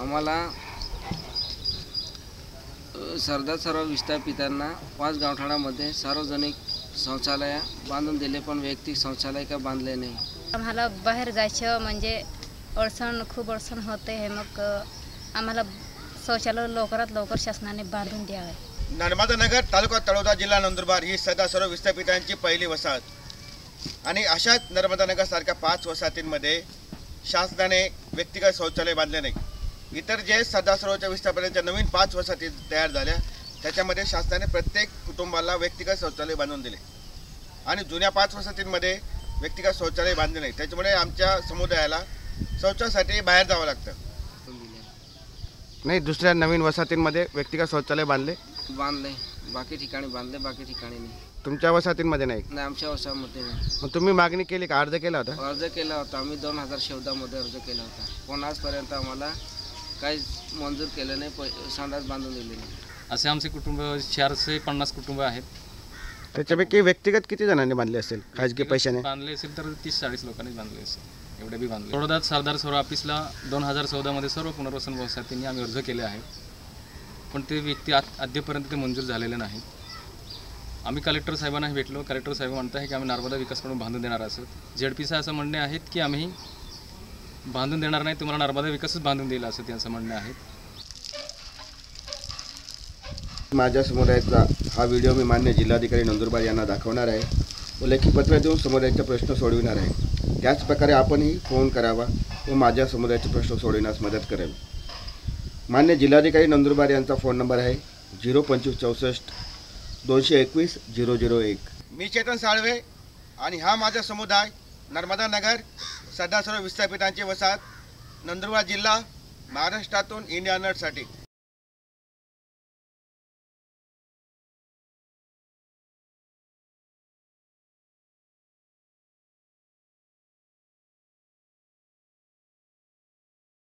आम्हाला सरदार सर्व विस्थापितांना पाच गावठाणामध्ये सार्वजनिक शौचालय बांधून दिले पण वैयक्तिक शौचालय का बांधले नाही? आम्हाला बाहेर जायचं म्हणजे अडचण खूप अडचण होते. आहे मग आम्हाला शौचालय लवकरात लवकर शासनाने बांधून द्यावे. नर्मदा नगर तालुका तळोदा जिल्हा नंदुरबार ही सदा सर्व विस्थापितांची पहिली वसाहत. आणि अशाच नर्मदा नगरसारख्या पाच वसाहतींमध्ये शासनाने व्यक्तिगत शौचालय बांधले नाही. इतर जे सदा सर्वच्या विस्थापितांच्या नवीन पाच वसाहती तयार झाल्या त्याच्यामध्ये शासनाने प्रत्येक कुटुंबाला व्यक्तिगत शौचालय बांधून दिले. आणि जुन्या पाच वसाहतींमध्ये व्यक्तिगत शौचालय बांधले नाही. त्याच्यामुळे आमच्या समुदायाला शौचासाठी बाहेर जावं लागतं. नाही दुसऱ्या नवीन वसाहतींमध्ये व्यक्तिगत शौचालय बांधले? बांधले. बाकी ठिकाणी बांधले बाकी ठिकाणी नाही. तुमच्या वसाहतींमध्ये नाही? नाही आमच्या वर्षामध्ये नाही. मग तुम्ही मागणी केली का? अर्ज केला होता? अर्ज केला होता. आम्ही दोन हजार चौदामध्ये अर्ज केला होता. पण आजपर्यंत आम्हाला काहीच मंजूर केलं नाही प संडास बांधून दिली नाही. असे आमचे कुटुंब चारशे पन्नास कुटुंब आहेत. त्याच्यापैकी व्यक्तिगत किती जणांनी बांधले असेल? खाजगी पैशाने? बांधले असेल तर तीस चाळीस लोकांनी बांधले असेल. एवढे बी बांधले. थोडदात सरदार सौर ऑफिसला दोन हजार चौदामध्ये सर्व पुनर्वसन वसाहतींनी आम्ही अर्ज केले आहे पण ते व्यक्ती आत अद्यापर्यंत ते मंजूर झालेले नाही आम्ही कलेक्टर साहेबांनाही भेटलो. कलेक्टर साहेब म्हणत आहे की आम्ही नर्मदा विकास म्हणून बांधून देणार असत झेडपीचं असं म्हणणे आहेत की आम्ही बांधून देणार नाही तुम्हाला नर्मदा विकासच बांधून देईल असं त्यांचं म्हणणं आहे. माझ्या समुदायाचा हा व्हिडिओ मी मान्य जिल्हाधिकारी नंदुरबार यांना दाखवणार आहे. व लेखी पत्र देऊन समुदायाचे प्रश्न सोडविणार आहे. त्याच प्रकारे आपणही फोन करावा व माझ्या समुदायाचे प्रश्न सोडविण्यास मदत करेल. मान्य जिल्हाधिकारी नंदुरबार यांचा फोन नंबर आहे झिरो पंचवीस चौसष्ट दोनशे एकवीस झिरो झिरो एक. मी चेतन साळवे आणि हा माझा समुदाय नर्मदा नगर सदासर्व विद्यापीठांची वसाहत नंदुरबार जिल्हा महाराष्ट्रातून इंडिया नटसाठी.